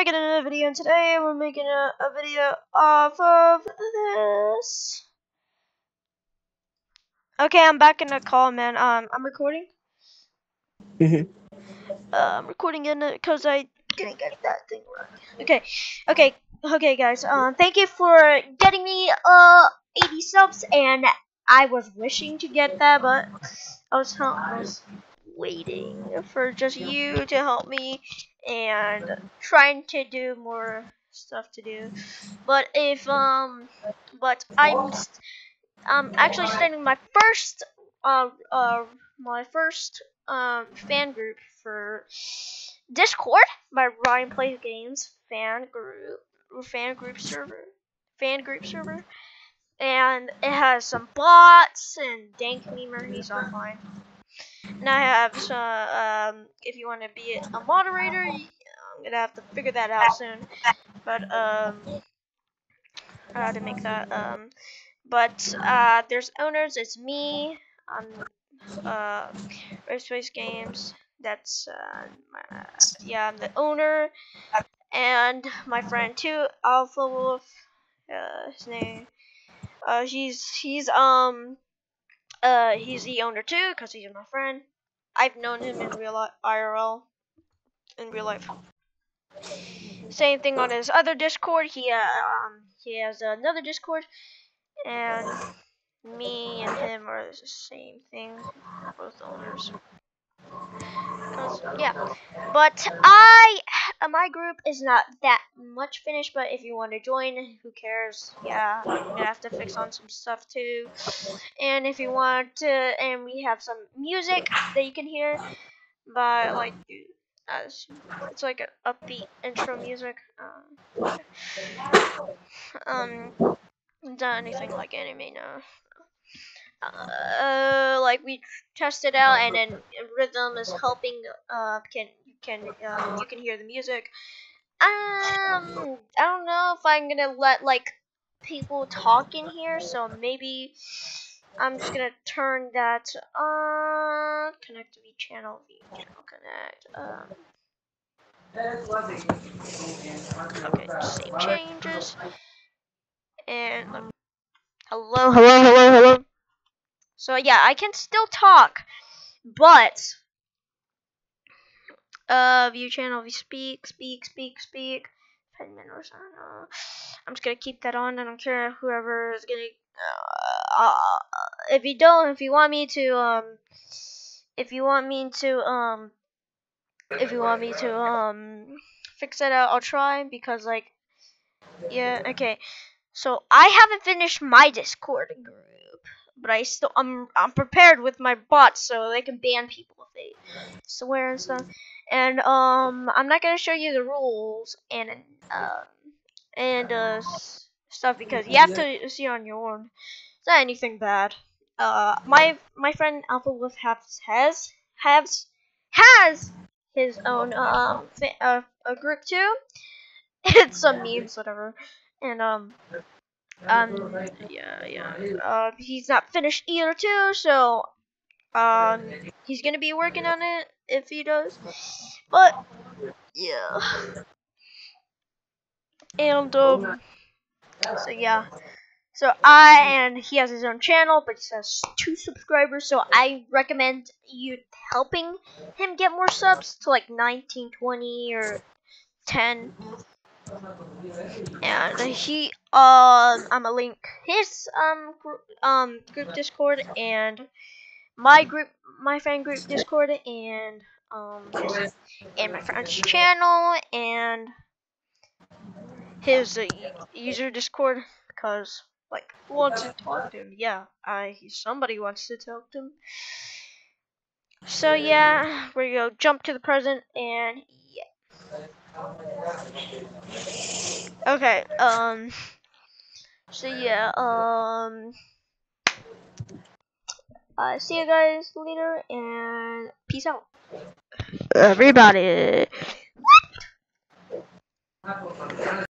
making another video, and today we're making a, a video off of this. Okay, I'm back in the call, man. Um, I'm recording. Mhm. Uh, I'm recording in it because I didn't get that thing right. Okay, okay, okay, guys. Um, thank you for getting me uh 80 subs, and I was wishing to get that, but I was I was waiting for just you to help me and trying to do more stuff to do. But if um, but I'm um actually starting my first uh uh my first um fan group for Discord by Ryan Plays Games fan group fan group server fan group server and it has some bots and Dank Memer he's offline. And I have some, um, if you want to be a moderator, I'm gonna have to figure that out soon. But, um, how to make that, um, but, uh, there's owners, it's me, I'm, uh, Race Space Games, that's, uh, my, yeah, I'm the owner, and my friend too, Alpha Wolf, uh, his name, uh, he's, he's, um, uh, he's the owner too, cause he's my friend. I've known him in real life, IRL, in real life. Same thing on his other Discord. He, uh, um, he has another Discord, and me and him are the same thing, both owners. yeah, but I, uh, my group is not that much finished. But if you want to join, who cares? Yeah, I'm gonna have to fix on some stuff too. And if you want to, and we have some music that you can hear but like, it's- it's like an upbeat intro music. Uh, um, done anything like anime, no. Uh, like we tested out, and then Rythm is helping. Uh, can can um, you can hear the music. Um, I don't know if I'm gonna let like people talk in here, so maybe I'm just gonna turn that on. Connect to V channel, V channel connect. Um, okay, save changes. And me- hello, hello, hello, hello. So yeah, I can still talk, but uh, view channel, we speak, speak, speak, speak. I'm just gonna keep that on. I don't care whoever is gonna. Uh, uh, if you don't, if you want me to, um, if you want me to, um, if you want me to, um, fix that out, I'll try because like, yeah, okay. So I haven't finished my Discord group, but I still I'm I'm prepared with my bots so they can ban people if they swear and stuff. And um, I'm not gonna show you the rules and um and uh stuff because you have to see on your own. It's not anything bad. Uh, my my friend Alpha Wolf has has has has his own um uh, a group too. it's some memes whatever, and um um yeah yeah uh he's not finished either too so um he's gonna be working on it if he does. But yeah. And um so yeah. So I and he has his own channel but he has two subscribers so I recommend you helping him get more subs to like 19 20 or 10 and he um I'm a link his um um group Discord and my group my fan group Discord and um and my friend's channel and his uh, user Discord because like who wants to talk to him? Yeah I somebody wants to talk to him. So yeah we're gonna jump to the present and yeah. Okay um So yeah, um, uh, see you guys later and peace out, everybody.